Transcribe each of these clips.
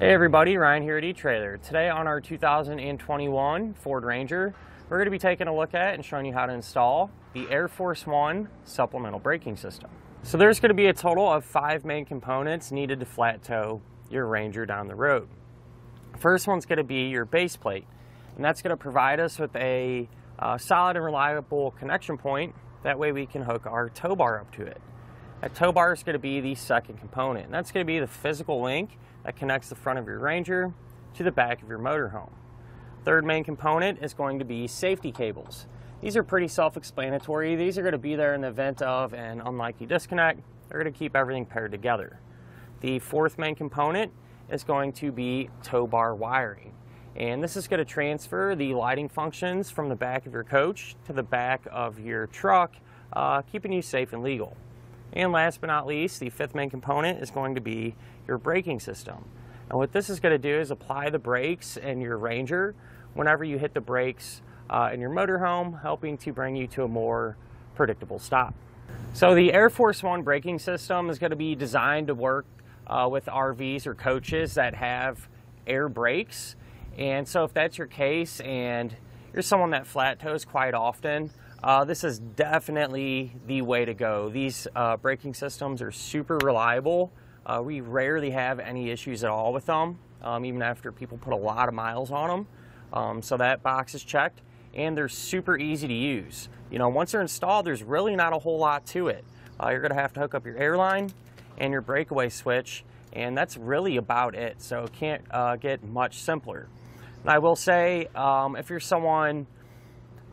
Hey everybody, Ryan here at eTrailer. Today on our 2021 Ford Ranger, we're going to be taking a look at and showing you how to install the Air Force One supplemental braking system. So there's going to be a total of five main components needed to flat tow your Ranger down the road. First one's going to be your base plate, and that's going to provide us with a uh, solid and reliable connection point. That way we can hook our tow bar up to it. That tow bar is going to be the second component, and that's going to be the physical link that connects the front of your Ranger to the back of your motorhome. Third main component is going to be safety cables. These are pretty self-explanatory. These are going to be there in the event of an unlikely disconnect. They're going to keep everything paired together. The fourth main component is going to be tow bar wiring. And this is going to transfer the lighting functions from the back of your coach to the back of your truck, uh, keeping you safe and legal. And last but not least, the fifth main component is going to be your braking system. And what this is going to do is apply the brakes in your Ranger whenever you hit the brakes uh, in your motorhome, helping to bring you to a more predictable stop. So the Air Force One braking system is going to be designed to work uh, with RVs or coaches that have air brakes. And so if that's your case and you're someone that flat tows quite often, uh, this is definitely the way to go. These uh, braking systems are super reliable. Uh, we rarely have any issues at all with them, um, even after people put a lot of miles on them. Um, so that box is checked, and they're super easy to use. You know, once they're installed, there's really not a whole lot to it. Uh, you're going to have to hook up your airline and your breakaway switch, and that's really about it. So it can't uh, get much simpler. And I will say, um, if you're someone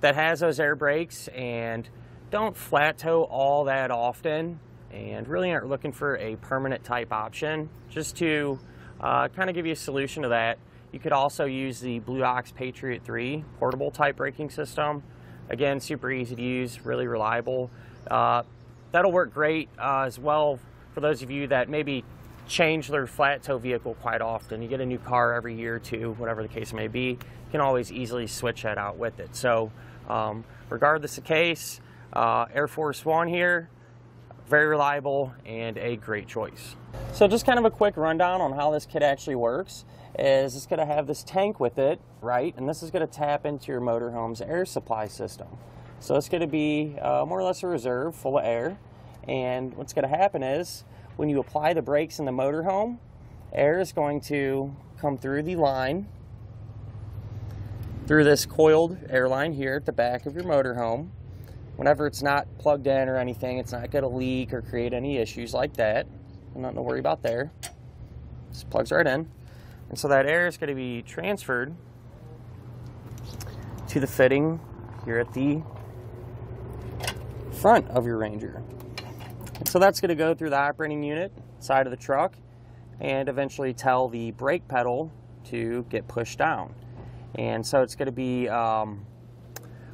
that has those air brakes and don't flat tow all that often and really aren't looking for a permanent type option, just to uh, kind of give you a solution to that, you could also use the Blue Ox Patriot 3 portable type braking system. Again, super easy to use, really reliable. Uh, that'll work great uh, as well for those of you that maybe change their flat tow vehicle quite often. You get a new car every year or two, whatever the case may be, you can always easily switch that out with it. So um, regardless of case, uh, Air Force One here, very reliable and a great choice. So just kind of a quick rundown on how this kit actually works is it's going to have this tank with it, right? And this is going to tap into your motorhome's air supply system. So it's going to be uh, more or less a reserve full of air. And what's going to happen is when you apply the brakes in the motorhome, air is going to come through the line through this coiled airline here at the back of your motorhome. Whenever it's not plugged in or anything, it's not going to leak or create any issues like that. Nothing to worry about there. Just plugs right in. And so that air is going to be transferred to the fitting here at the front of your Ranger. And so that's going to go through the operating unit side of the truck and eventually tell the brake pedal to get pushed down and so it's going to be um,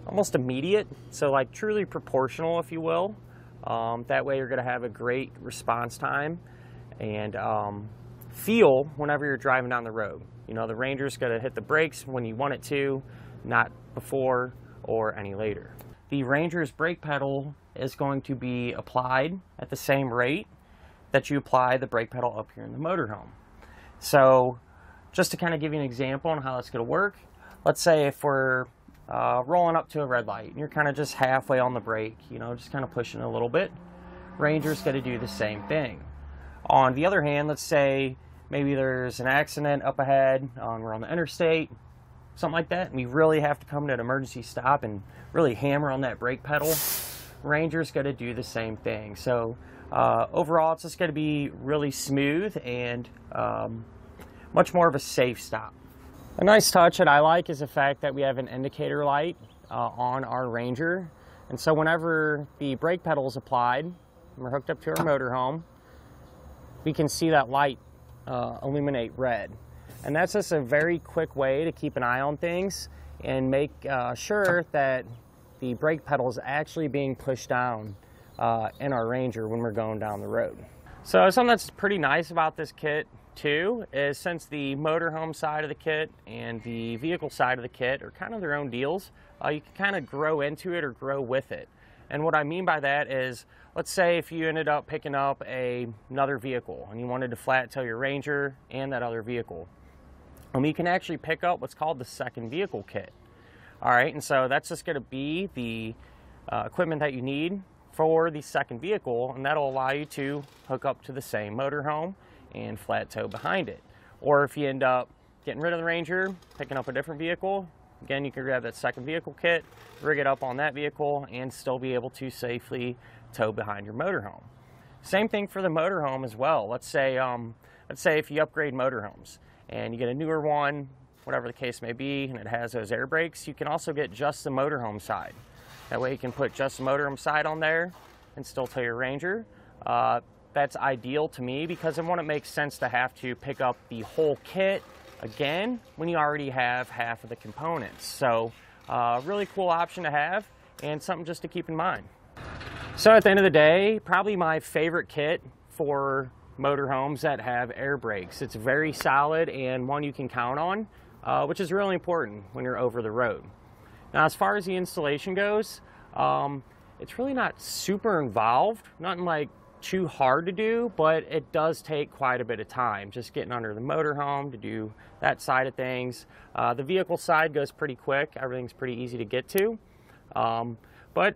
almost immediate so like truly proportional if you will. Um, that way you're going to have a great response time and um, feel whenever you're driving down the road. You know the ranger's going to hit the brakes when you want it to not before or any later. The ranger's brake pedal is going to be applied at the same rate that you apply the brake pedal up here in the motorhome. So just to kind of give you an example on how that's going to work let's say if we're uh, rolling up to a red light and you're kind of just halfway on the brake, you know, just kind of pushing a little bit, Ranger's going to do the same thing. On the other hand, let's say maybe there's an accident up ahead, um, we're on the interstate, something like that, and we really have to come to an emergency stop and really hammer on that brake pedal, Ranger's going to do the same thing. So uh, overall, it's just going to be really smooth and um, much more of a safe stop. A nice touch that I like is the fact that we have an indicator light uh, on our Ranger. And so whenever the brake pedal is applied, we're hooked up to our motorhome, we can see that light uh, illuminate red. And that's just a very quick way to keep an eye on things and make uh, sure that the brake pedal is actually being pushed down uh, in our Ranger when we're going down the road. So something that's pretty nice about this kit too is since the motorhome side of the kit and the vehicle side of the kit are kind of their own deals, uh, you can kind of grow into it or grow with it. And what I mean by that is, let's say if you ended up picking up a, another vehicle and you wanted to flat tow your Ranger and that other vehicle, um, you can actually pick up what's called the second vehicle kit. All right, and so that's just going to be the uh, equipment that you need for the second vehicle, and that'll allow you to hook up to the same motorhome and flat tow behind it. Or if you end up getting rid of the Ranger, picking up a different vehicle, again, you can grab that second vehicle kit, rig it up on that vehicle, and still be able to safely tow behind your motorhome. Same thing for the motorhome as well. Let's say, um, let's say if you upgrade motorhomes and you get a newer one, whatever the case may be, and it has those air brakes, you can also get just the motorhome side. That way you can put just the motorhome side on there and still tow your Ranger. Uh, that's ideal to me because it wouldn't make sense to have to pick up the whole kit again when you already have half of the components. So uh, really cool option to have and something just to keep in mind. So at the end of the day, probably my favorite kit for motorhomes that have air brakes. It's very solid and one you can count on, uh, which is really important when you're over the road. Now as far as the installation goes, um, it's really not super involved, nothing like too hard to do, but it does take quite a bit of time just getting under the motorhome to do that side of things. Uh, the vehicle side goes pretty quick, everything's pretty easy to get to. Um, but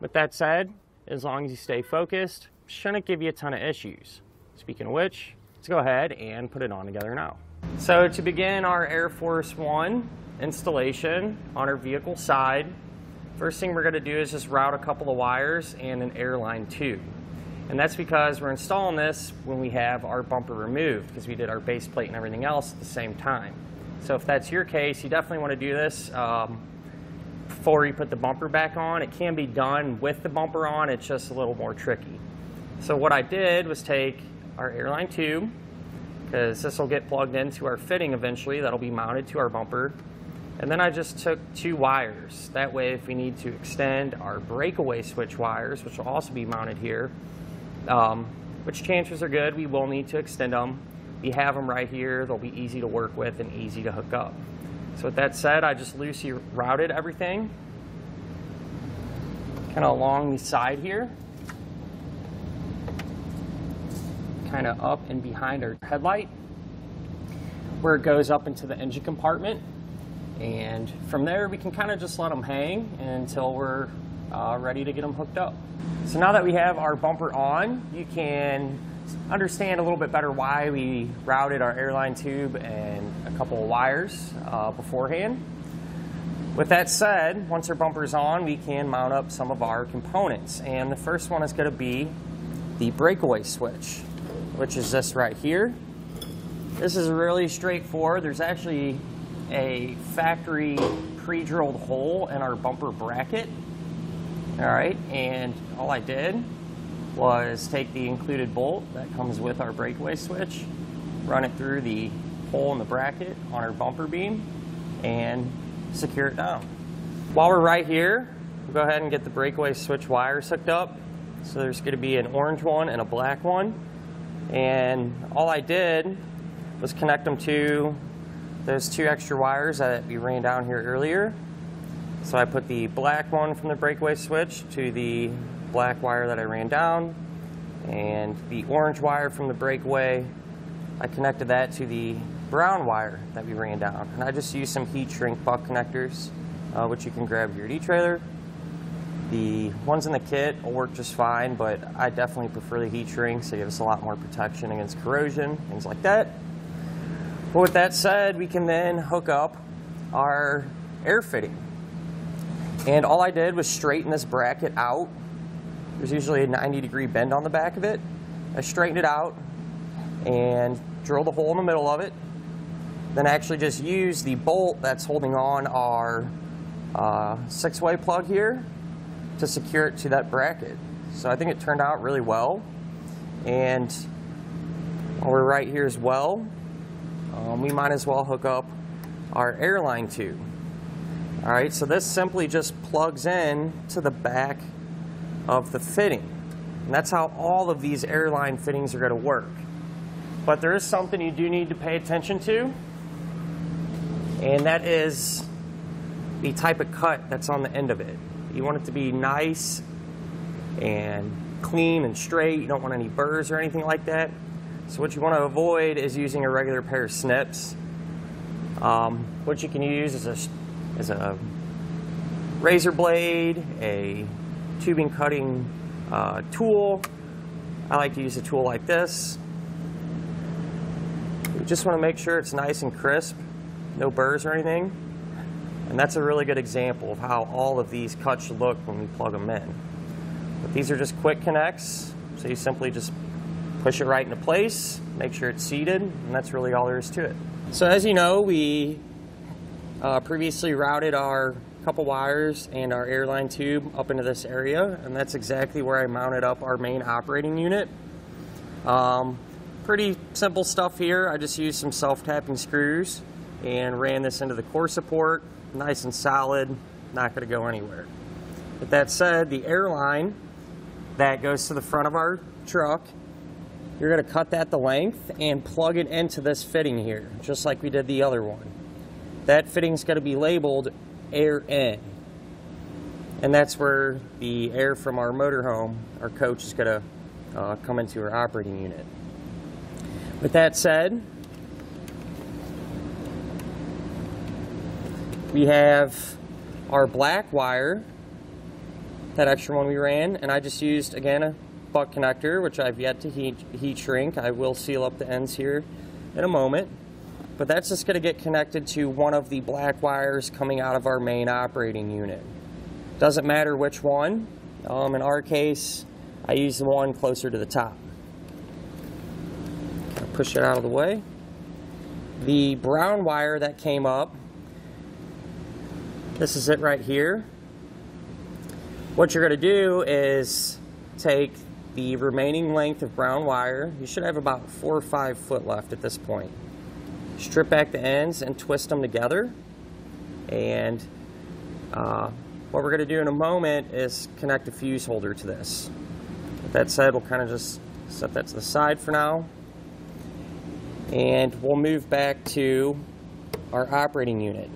with that said, as long as you stay focused, shouldn't give you a ton of issues. Speaking of which, let's go ahead and put it on together now. So to begin our Air Force One installation on our vehicle side, first thing we're going to do is just route a couple of wires and an airline tube. And that's because we're installing this when we have our bumper removed because we did our base plate and everything else at the same time. So if that's your case, you definitely want to do this um, before you put the bumper back on. It can be done with the bumper on, it's just a little more tricky. So what I did was take our airline tube, because this will get plugged into our fitting eventually, that'll be mounted to our bumper. And then I just took two wires. That way if we need to extend our breakaway switch wires, which will also be mounted here, um, which chances are good. We will need to extend them. We have them right here. They'll be easy to work with and easy to hook up. So with that said, I just loosely routed everything kind of along the side here, kind of up and behind our headlight, where it goes up into the engine compartment. And from there, we can kind of just let them hang until we're uh, ready to get them hooked up. So now that we have our bumper on, you can understand a little bit better why we routed our airline tube and a couple of wires uh, beforehand. With that said, once our bumper is on, we can mount up some of our components. And the first one is going to be the breakaway switch, which is this right here. This is really straightforward. There's actually a factory pre-drilled hole in our bumper bracket all right, and all I did was take the included bolt that comes with our breakaway switch, run it through the hole in the bracket on our bumper beam, and secure it down. While we're right here, we'll go ahead and get the breakaway switch wires hooked up. So there's going to be an orange one and a black one. And all I did was connect them to those two extra wires that we ran down here earlier. So I put the black one from the breakaway switch to the black wire that I ran down and the orange wire from the breakaway, I connected that to the brown wire that we ran down. And I just used some heat shrink butt connectors, uh, which you can grab your eTrailer. The ones in the kit will work just fine, but I definitely prefer the heat shrink, so it gives us a lot more protection against corrosion, things like that. But with that said, we can then hook up our air fitting. And all I did was straighten this bracket out. There's usually a 90 degree bend on the back of it. I straightened it out and drilled a hole in the middle of it. Then I actually just used the bolt that's holding on our uh, six-way plug here to secure it to that bracket. So I think it turned out really well. And while we're right here as well, um, we might as well hook up our airline tube. All right, so this simply just plugs in to the back of the fitting. And that's how all of these airline fittings are going to work. But there is something you do need to pay attention to, and that is the type of cut that's on the end of it. You want it to be nice and clean and straight. You don't want any burrs or anything like that. So what you want to avoid is using a regular pair of snips. Um, what you can use is a, is a razor blade, a tubing cutting uh, tool. I like to use a tool like this. You just want to make sure it's nice and crisp, no burrs or anything. And that's a really good example of how all of these cuts should look when we plug them in. But these are just quick connects, so you simply just push it right into place, make sure it's seated, and that's really all there is to it. So as you know, we uh, previously routed our couple wires and our airline tube up into this area, and that's exactly where I mounted up our main operating unit. Um, pretty simple stuff here. I just used some self-tapping screws and ran this into the core support, nice and solid, not going to go anywhere. With that said, the airline that goes to the front of our truck, you're going to cut that the length and plug it into this fitting here, just like we did the other one. That fitting's going to be labeled air in. And that's where the air from our motorhome, our coach, is going to uh, come into our operating unit. With that said, we have our black wire, that extra one we ran, and I just used, again, a butt connector, which I've yet to heat, heat shrink. I will seal up the ends here in a moment. But that's just going to get connected to one of the black wires coming out of our main operating unit. Doesn't matter which one. Um, in our case, I use the one closer to the top. Push it out of the way. The brown wire that came up this is it right here. What you're going to do is take the remaining length of brown wire. You should have about four or five foot left at this point. Strip back the ends and twist them together. And uh, what we're going to do in a moment is connect a fuse holder to this. With that said, we'll kind of just set that to the side for now. And we'll move back to our operating unit.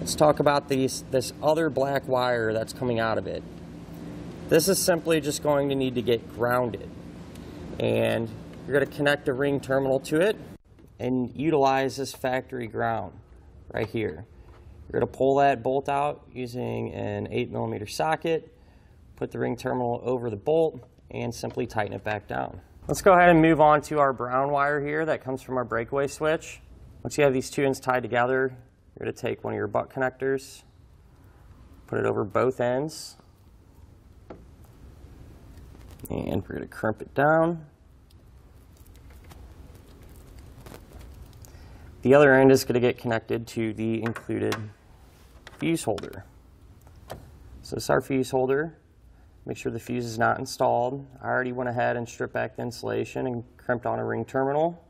Let's talk about these, this other black wire that's coming out of it. This is simply just going to need to get grounded. And you're going to connect a ring terminal to it and utilize this factory ground right here. You're going to pull that bolt out using an 8 millimeter socket, put the ring terminal over the bolt, and simply tighten it back down. Let's go ahead and move on to our brown wire here that comes from our breakaway switch. Once you have these two ends tied together, you're going to take one of your butt connectors, put it over both ends, and we're going to crimp it down. The other end is going to get connected to the included fuse holder. So this is our fuse holder. Make sure the fuse is not installed. I already went ahead and stripped back the insulation and crimped on a ring terminal.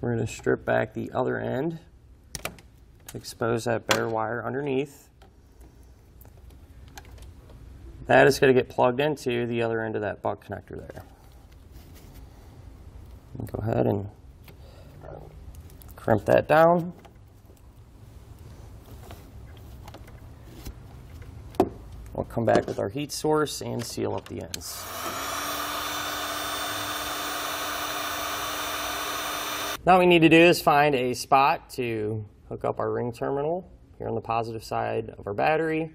We're going to strip back the other end to expose that bare wire underneath. That is going to get plugged into the other end of that butt connector there. Go ahead and crimp that down. We'll come back with our heat source and seal up the ends. Now we need to do is find a spot to hook up our ring terminal here on the positive side of our battery.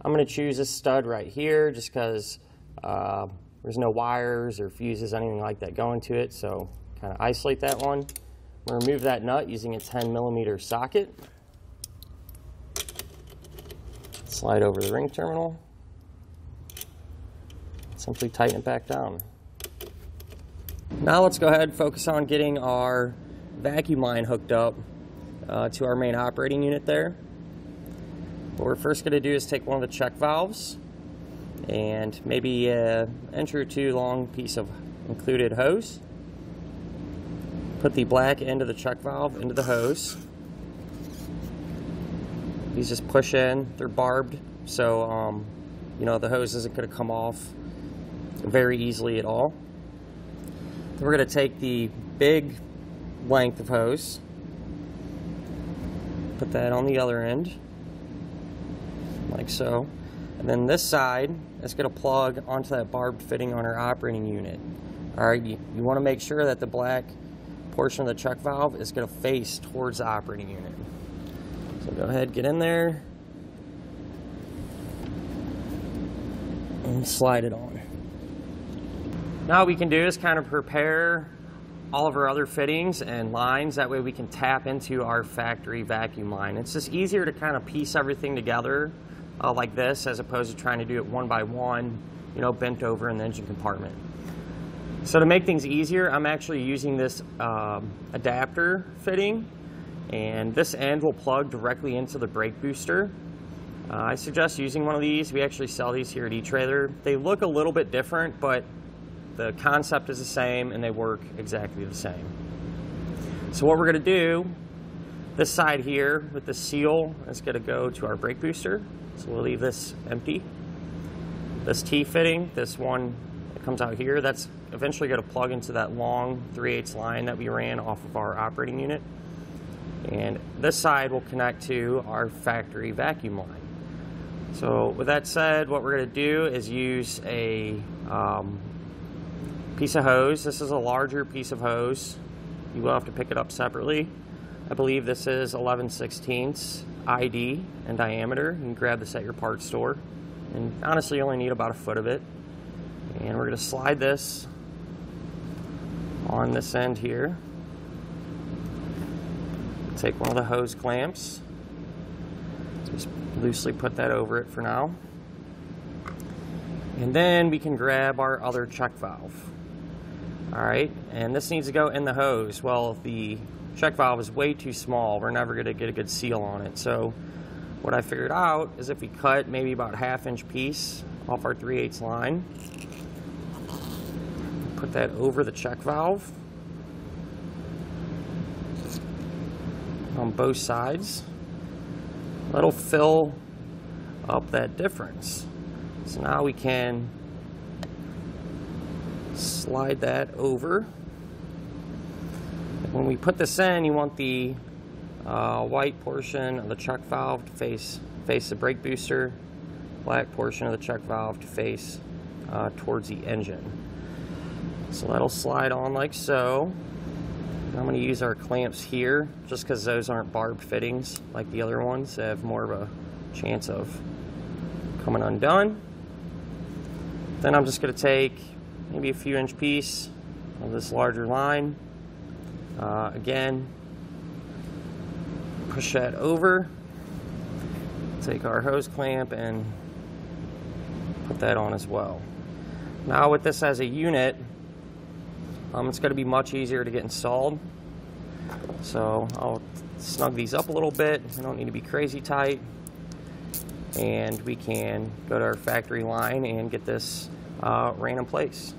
I'm going to choose a stud right here just because uh, there's no wires or fuses, anything like that going to it, so kind of isolate that one. Remove that nut using a 10 millimeter socket. Slide over the ring terminal. Simply tighten it back down. Now let's go ahead and focus on getting our vacuum line hooked up uh, to our main operating unit there. What we're first going to do is take one of the check valves and maybe an inch or two long piece of included hose. Put the black end of the check valve into the hose. These just push in, they're barbed, so um, you know the hose isn't going to come off very easily at all. Then we're going to take the big length of hose, put that on the other end, like so. And then this side is going to plug onto that barbed fitting on our operating unit. All right, you, you want to make sure that the black portion of the check valve is going to face towards the operating unit. So go ahead, get in there, and slide it on. Now what we can do is kind of prepare all of our other fittings and lines. That way we can tap into our factory vacuum line. It's just easier to kind of piece everything together uh, like this as opposed to trying to do it one by one, you know, bent over in the engine compartment. So to make things easier, I'm actually using this um, adapter fitting and this end will plug directly into the brake booster. Uh, I suggest using one of these. We actually sell these here at eTrailer. They look a little bit different, but the concept is the same and they work exactly the same. So what we're going to do, this side here with the seal is going to go to our brake booster. So we'll leave this empty. This T-fitting, this one that comes out here, that's eventually going to plug into that long 3 8 line that we ran off of our operating unit. And this side will connect to our factory vacuum line. So with that said, what we're going to do is use a um, piece of hose. This is a larger piece of hose. You will have to pick it up separately. I believe this is 11 16ths ID in diameter. You can grab this at your parts store. And honestly, you only need about a foot of it. And we're going to slide this on this end here. Take one of the hose clamps. Just loosely put that over it for now. And then we can grab our other check valve. All right, and this needs to go in the hose. Well, the check valve is way too small. We're never gonna get a good seal on it. So what I figured out is if we cut maybe about half inch piece off our 3 8 line, put that over the check valve on both sides. That'll fill up that difference. So now we can slide that over. When we put this in, you want the uh, white portion of the check valve to face, face the brake booster, black portion of the check valve to face uh, towards the engine. So that'll slide on like so. I'm going to use our clamps here just because those aren't barb fittings like the other ones. They have more of a chance of coming undone. Then I'm just going to take maybe a few inch piece of this larger line. Uh, again, push that over, take our hose clamp and put that on as well. Now with this as a unit, um, it's going to be much easier to get installed. So I'll snug these up a little bit. They don't need to be crazy tight. And we can go to our factory line and get this uh, ran in place.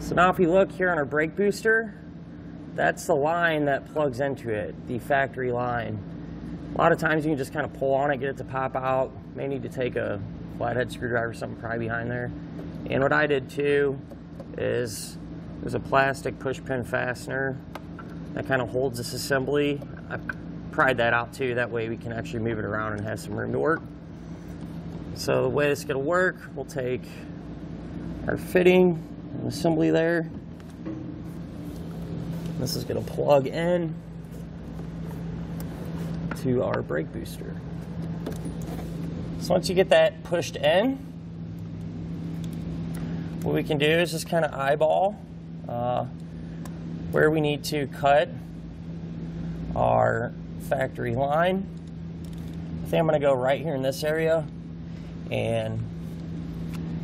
So now if you look here on our brake booster, that's the line that plugs into it, the factory line. A lot of times you can just kind of pull on it, get it to pop out. May need to take a flathead screwdriver or something probably behind there. And what I did too is there's a plastic push pin fastener that kind of holds this assembly. I pried that out too, that way we can actually move it around and have some room to work. So the way it's gonna work, we'll take our fitting and assembly there. This is going to plug in to our brake booster. So once you get that pushed in, what we can do is just kind of eyeball uh, where we need to cut our factory line. I think I'm going to go right here in this area and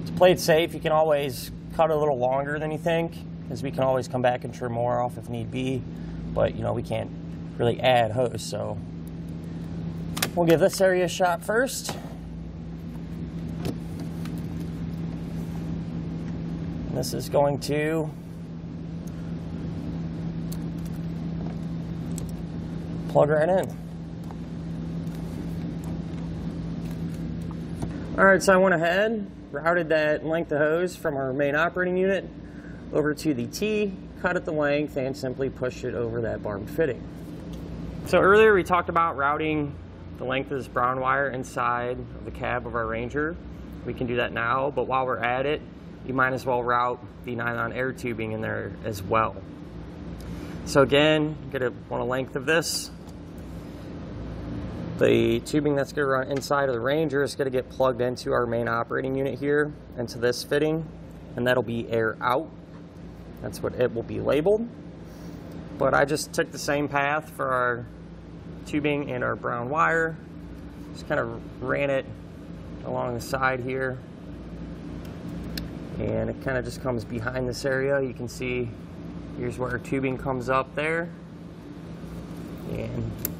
to play it safe, you can always cut a little longer than you think, because we can always come back and trim more off if need be, but you know, we can't really add hose, so we'll give this area a shot first. This is going to plug right in. All right, so I went ahead, routed that length of hose from our main operating unit over to the T, cut at the length, and simply pushed it over that barbed fitting. So earlier we talked about routing the length of this brown wire inside of the cab of our Ranger. we can do that now, but while we're at it, you might as well route the nylon air tubing in there as well. So again, get a want a length of this. The tubing that's going to run inside of the Ranger is going to get plugged into our main operating unit here, into this fitting, and that'll be air out. That's what it will be labeled. But I just took the same path for our tubing and our brown wire. Just kind of ran it along the side here. And it kind of just comes behind this area. You can see here's where our tubing comes up there. And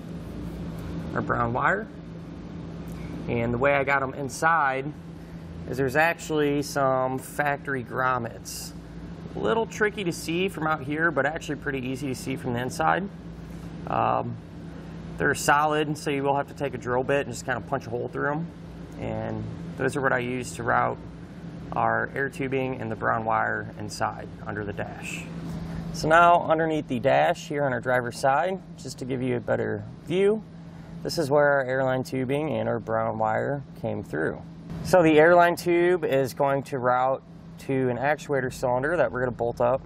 our brown wire. And the way I got them inside is there's actually some factory grommets. A little tricky to see from out here, but actually pretty easy to see from the inside. Um, they're solid, so you will have to take a drill bit and just kind of punch a hole through them. And those are what I use to route our air tubing and the brown wire inside under the dash. So now underneath the dash here on our driver's side, just to give you a better view, this is where our airline tubing and our brown wire came through. So the airline tube is going to route to an actuator cylinder that we're going to bolt up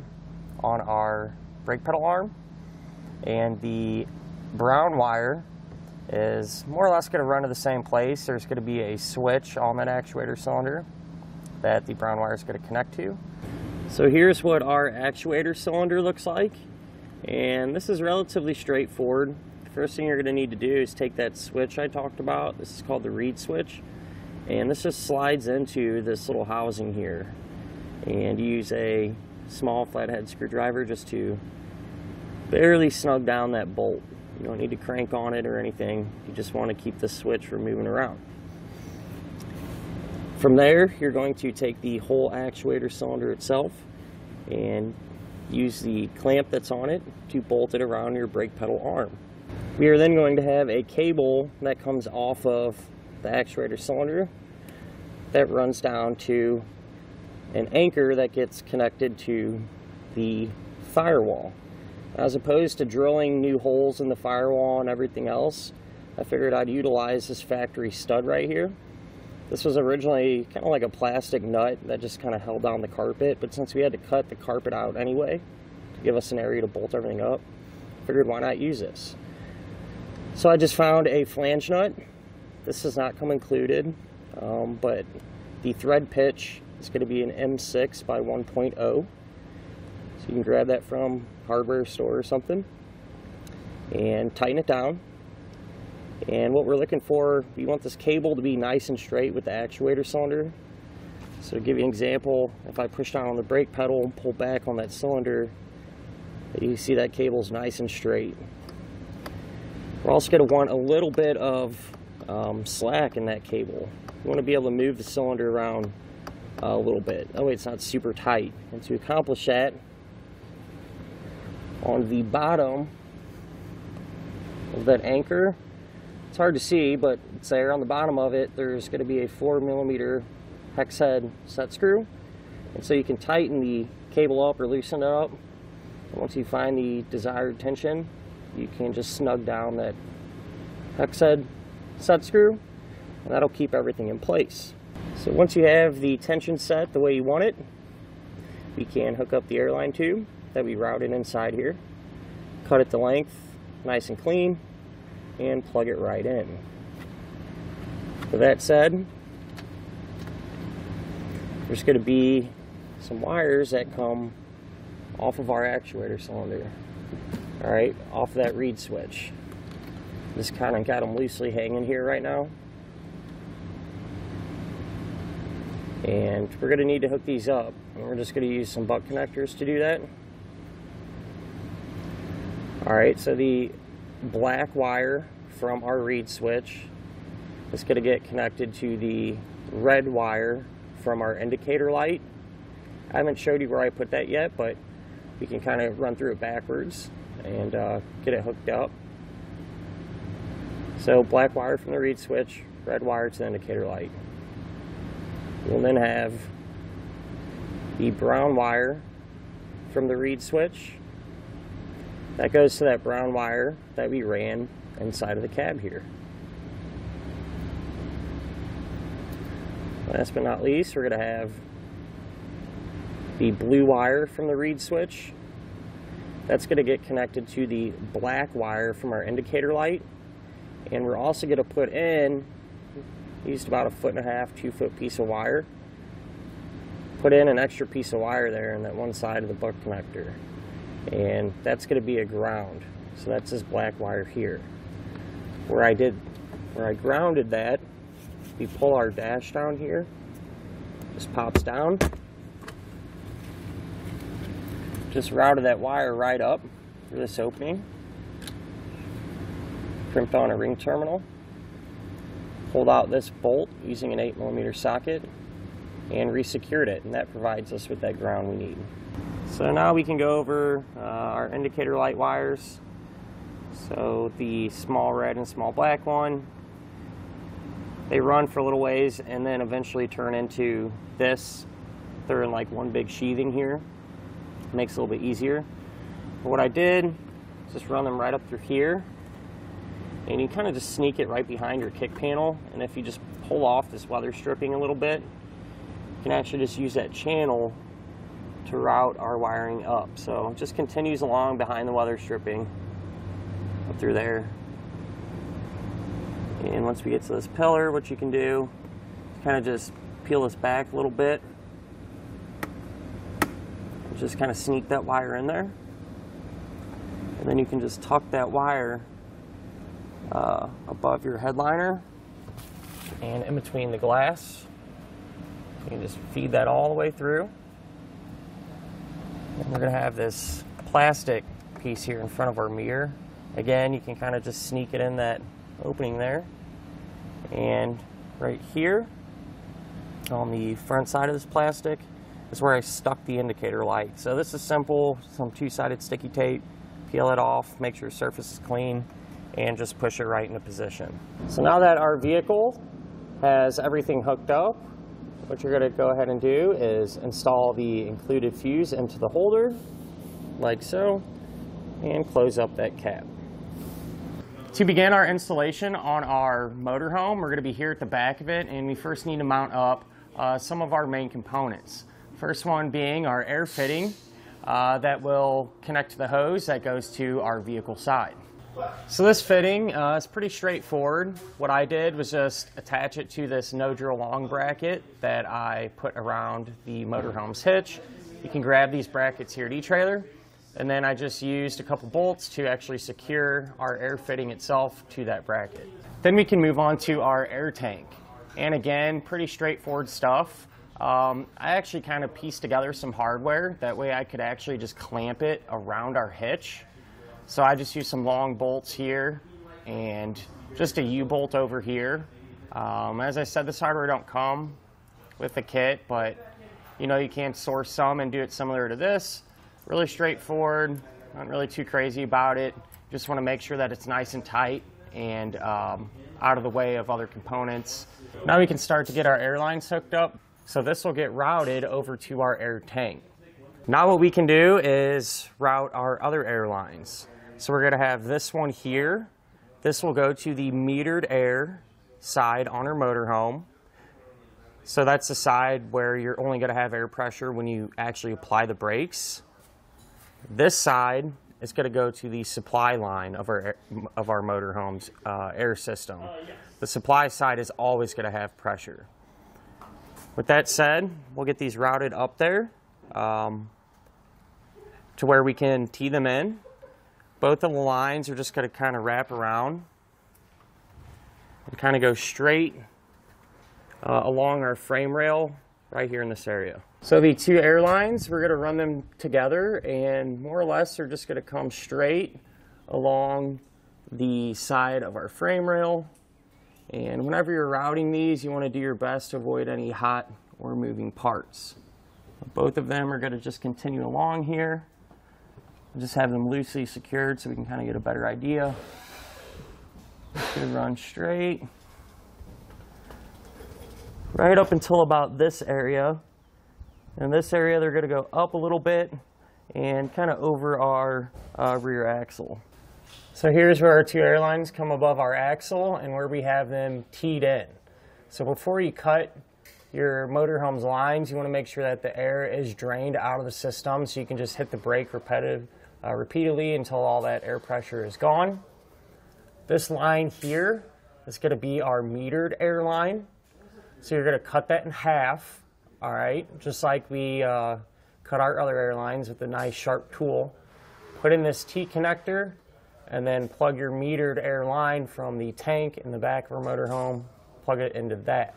on our brake pedal arm. And the brown wire is more or less going to run to the same place. There's going to be a switch on that actuator cylinder that the brown wire is going to connect to. So here's what our actuator cylinder looks like. And this is relatively straightforward. First thing you're going to need to do is take that switch I talked about. This is called the reed switch. And this just slides into this little housing here. And use a small flathead screwdriver just to barely snug down that bolt. You don't need to crank on it or anything. You just want to keep the switch from moving around. From there, you're going to take the whole actuator cylinder itself and use the clamp that's on it to bolt it around your brake pedal arm. We are then going to have a cable that comes off of the actuator cylinder that runs down to an anchor that gets connected to the firewall. As opposed to drilling new holes in the firewall and everything else, I figured I'd utilize this factory stud right here. This was originally kind of like a plastic nut that just kind of held down the carpet, but since we had to cut the carpet out anyway to give us an area to bolt everything up, figured why not use this. So I just found a flange nut. This does not come included, um, but the thread pitch is going to be an M6 by 1.0. So you can grab that from hardware store or something and tighten it down. And what we're looking for, we want this cable to be nice and straight with the actuator cylinder. So to give you an example, if I push down on the brake pedal and pull back on that cylinder, you see that cable's nice and straight. We're also going to want a little bit of um, slack in that cable. You want to be able to move the cylinder around a little bit. That way it's not super tight. And to accomplish that, on the bottom of that anchor. It's hard to see, but it's there on the bottom of it. There's going to be a four millimeter hex head set screw. And so you can tighten the cable up or loosen it up. Once you find the desired tension, you can just snug down that hex head set screw and that'll keep everything in place. So once you have the tension set the way you want it, we can hook up the airline tube that we routed inside here. Cut it to length, nice and clean, and plug it right in. With that said, there's going to be some wires that come off of our actuator cylinder. All right, off that reed switch. Just kind of got them loosely hanging here right now. And we're going to need to hook these up. And we're just going to use some butt connectors to do that. Alright, so the black wire from our reed switch is going to get connected to the red wire from our indicator light. I haven't showed you where I put that yet, but we can kind of run through it backwards and uh, get it hooked up. So black wire from the reed switch, red wire to the indicator light. We'll then have the brown wire from the reed switch that goes to that brown wire that we ran inside of the cab here. Last but not least, we're going to have the blue wire from the reed switch. That's going to get connected to the black wire from our indicator light. And we're also going to put in, used about a foot and a half, two foot piece of wire. Put in an extra piece of wire there in that one side of the butt connector. And that's going to be a ground. So that's this black wire here. Where I did, where I grounded that, we pull our dash down here, just pops down. Just routed that wire right up through this opening. Crimped on a ring terminal. Pulled out this bolt using an 8 millimeter socket and resecured it, and that provides us with that ground we need. So now we can go over uh, our indicator light wires. So the small red and small black one, they run for a little ways and then eventually turn into this. They're in like one big sheathing here. Makes it a little bit easier. But what I did is just run them right up through here. And you kind of just sneak it right behind your kick panel. And if you just pull off this weather stripping a little bit, you can actually just use that channel to route our wiring up. So it just continues along behind the weather stripping up through there. And once we get to this pillar, what you can do, kind of just peel this back a little bit. Just kind of sneak that wire in there. And then you can just tuck that wire uh, above your headliner and in between the glass. You can just feed that all the way through. And we're going to have this plastic piece here in front of our mirror. Again, you can kind of just sneak it in that opening there. And right here on the front side of this plastic is where I stuck the indicator light. So this is simple, some two-sided sticky tape, peel it off, make sure your surface is clean, and just push it right into position. So now that our vehicle has everything hooked up, what you're going to go ahead and do is install the included fuse into the holder, like so, and close up that cap. To begin our installation on our motorhome, we're going to be here at the back of it, and we first need to mount up uh, some of our main components. First one being our air fitting uh, that will connect to the hose that goes to our vehicle side. So this fitting uh, is pretty straightforward. What I did was just attach it to this no drill long bracket that I put around the motorhome's hitch. You can grab these brackets here at E-Trailer and then I just used a couple bolts to actually secure our air fitting itself to that bracket. Then we can move on to our air tank. And again, pretty straightforward stuff. Um, I actually kind of pieced together some hardware. That way I could actually just clamp it around our hitch. So I just used some long bolts here and just a U-bolt over here. Um, as I said, this hardware don't come with the kit, but you know, you can source some and do it similar to this. Really straightforward, not really too crazy about it. Just want to make sure that it's nice and tight and um, out of the way of other components. Now we can start to get our air lines hooked up. So this will get routed over to our air tank. Now what we can do is route our other air lines. So we're going to have this one here. This will go to the metered air side on our motorhome. So that's the side where you're only going to have air pressure when you actually apply the brakes. This side is going to go to the supply line of our of our motorhome's uh, air system. The supply side is always going to have pressure. With that said, we'll get these routed up there um, to where we can tee them in. Both of the lines are just going to kind of wrap around and kind of go straight uh, along our frame rail right here in this area. So the two air lines, we're going to run them together and more or less they're just going to come straight along the side of our frame rail. And whenever you're routing these, you want to do your best to avoid any hot or moving parts. Both of them are going to just continue along here. just have them loosely secured so we can kind of get a better idea. Should run straight right up until about this area. In this area, they're going to go up a little bit and kind of over our uh, rear axle. So here's where our two airlines come above our axle and where we have them teed in. So before you cut your motorhome's lines, you want to make sure that the air is drained out of the system so you can just hit the brake repetitive, uh, repeatedly until all that air pressure is gone. This line here is going to be our metered air line. So you're going to cut that in half, all right, just like we uh, cut our other airlines with a nice sharp tool. Put in this T connector and then plug your metered air line from the tank in the back of our motorhome, plug it into that.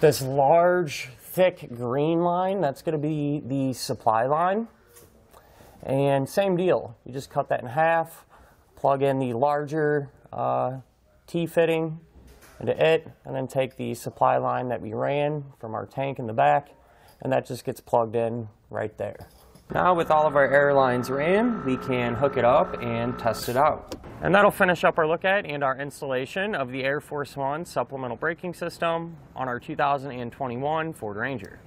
This large, thick green line, that's going to be the supply line. And same deal, you just cut that in half, plug in the larger uh, T-fitting into it, and then take the supply line that we ran from our tank in the back, and that just gets plugged in right there. Now with all of our air lines ran, we can hook it up and test it out. And that'll finish up our look at and our installation of the Air Force One supplemental braking system on our 2021 Ford Ranger.